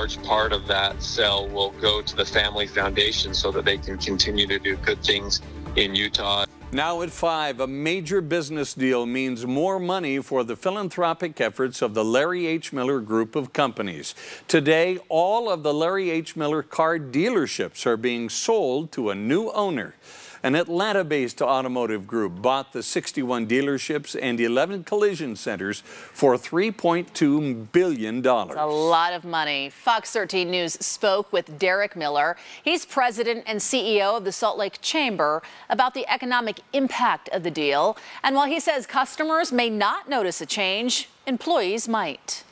large part of that sale will go to the Family Foundation so that they can continue to do good things in Utah. Now at 5, a major business deal means more money for the philanthropic efforts of the Larry H. Miller Group of Companies. Today, all of the Larry H. Miller car dealerships are being sold to a new owner. An Atlanta based automotive group bought the 61 dealerships and 11 collision centers for $3.2 billion. That's a lot of money. Fox 13 News spoke with Derek Miller. He's president and CEO of the Salt Lake Chamber about the economic impact of the deal. And while he says customers may not notice a change, employees might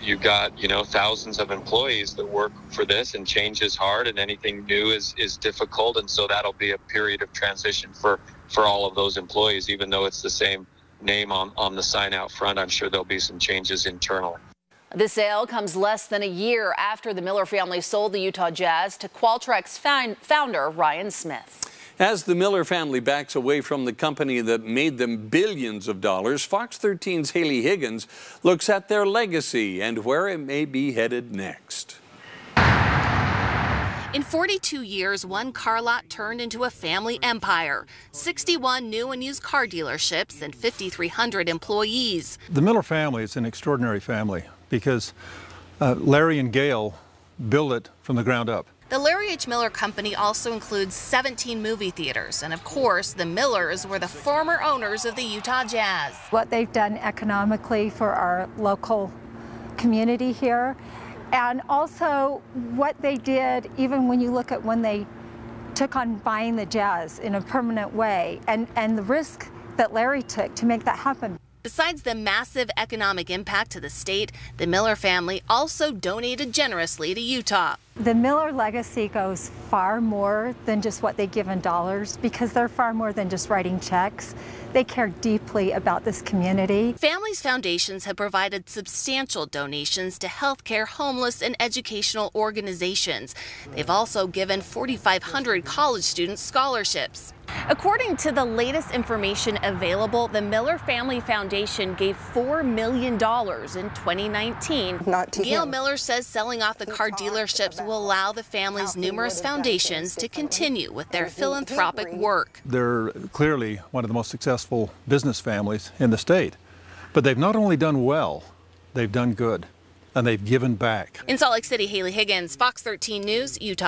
you got you know thousands of employees that work for this and change is hard and anything new is is difficult and so that'll be a period of transition for for all of those employees even though it's the same name on on the sign out front i'm sure there'll be some changes internally the sale comes less than a year after the Miller family sold the Utah Jazz to Qualtrics founder Ryan Smith. As the Miller family backs away from the company that made them billions of dollars, Fox 13's Haley Higgins looks at their legacy and where it may be headed next. In 42 years, one car lot turned into a family empire 61 new and used car dealerships and 5,300 employees. The Miller family is an extraordinary family because uh, Larry and Gail built it from the ground up. The H. Miller Company also includes 17 movie theaters, and of course, the Millers were the former owners of the Utah Jazz. What they've done economically for our local community here, and also what they did, even when you look at when they took on buying the Jazz in a permanent way, and, and the risk that Larry took to make that happen. Besides the massive economic impact to the state, the Miller family also donated generously to Utah. The Miller legacy goes far more than just what they give in dollars because they're far more than just writing checks. They care deeply about this community. Families Foundations have provided substantial donations to healthcare, homeless, and educational organizations. They've also given 4,500 college students scholarships. According to the latest information available, the Miller Family Foundation gave $4 million in 2019. Not to Gail him. Miller says selling off the car dealerships will allow the family's numerous foundations to continue with their philanthropic work. They're clearly one of the most successful business families in the state. But they've not only done well, they've done good, and they've given back. In Salt Lake City, Haley Higgins, Fox 13 News, Utah.